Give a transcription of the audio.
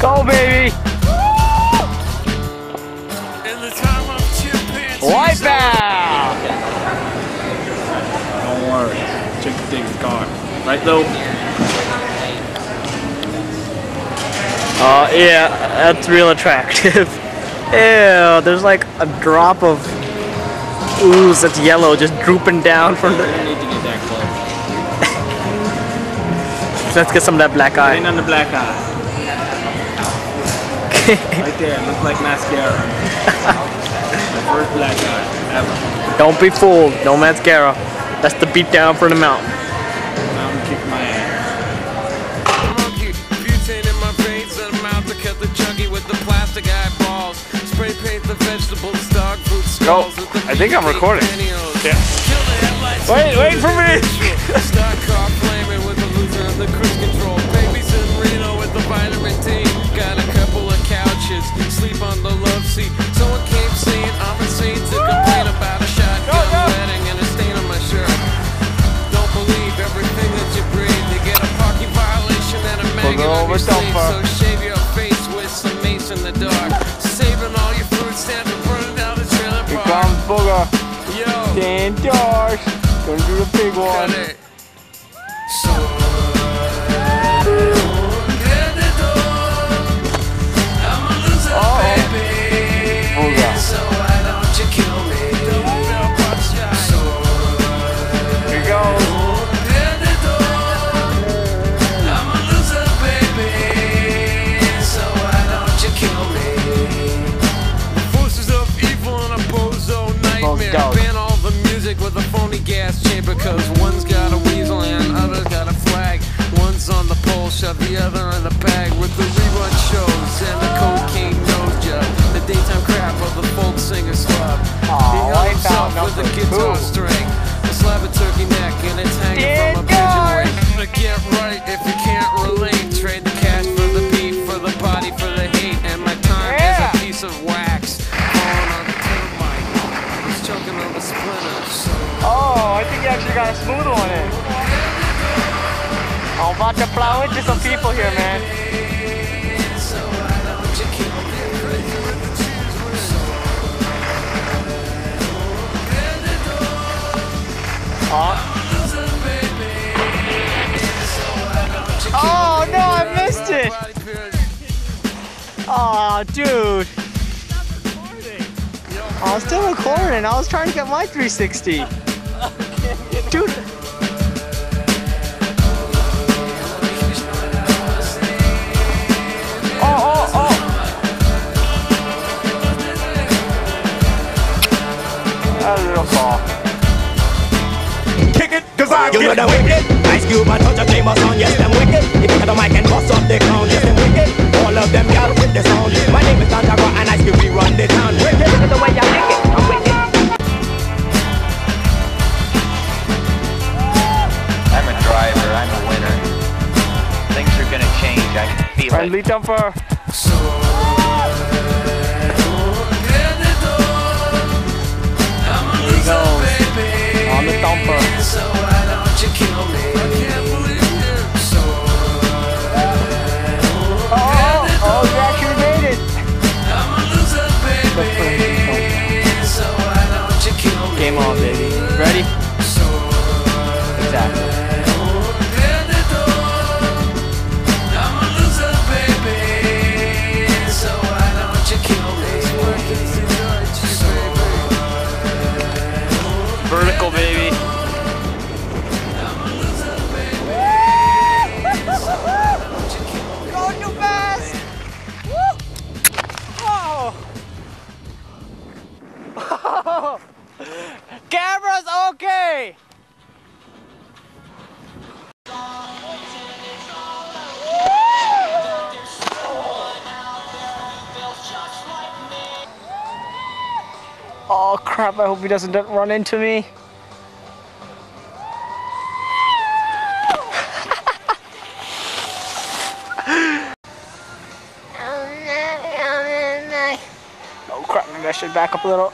Go, baby! Wipe out! Don't worry. Check the thing's car. Right though? Oh, yeah, that's real attractive. Ew, there's like a drop of ooze that's yellow just drooping down from the. I need to get that close. Let's get some of that black eye. on the black eye. Right there, looks like mascara. the first black eye ever. Don't be fooled, no mascara. That's the beat down for the mountain. I'm my ass. Butane in my veins and I'm out to cut the chunky with the plastic eyeballs. Spray paint the vegetables, dog food skulls with I think I'm recording. Yeah. Kill the headlights. Wait, wait for me. The love seat. Someone came saying I'm insane to complain about a shotgun wedding and a stain on my shirt. Don't believe everything that you breathe. You get a parking violation and a maggot on your sleeve. So shave your face with some mace in the dark. Saving all your food stamps and burning down the trailer Here comes Booger. Yo, Ten doors. Gonna do the big cut one. Shove the other in the bag. With the rerun shows and the cocaine nose job. The daytime crap of the folk singer slub. he hung himself with a guitar two. string. A slab of turkey neck and it's hanging from a pigeon wing. To get right if you can't relate. Trade the cash for the beef, for the body, for the hate. And my time is a piece of wax. Falling on the. It's choking on the splinters. So Oh, I think you actually got a smooth one in. I'm about to some people here, man. me? Oh no, I missed it! Oh, dude. I was still recording. I was trying to get my 360. Dude. Cause I you know the wicked. Ice Cube and touch a famous on, yes, them wicked. If you got the mic and bust up the crown, yes, them wicked. All of them y'all with the sound. My name is Santiago and Ice Cube, we run the town. Wicked, the way y'all kick it, I'm wicked. I'm a driver. I'm a winner. Things are gonna change. I can feel it. Friendly dumper. Here Vertical, crap, I hope he doesn't run into me. Oh crap, maybe I should back up a little.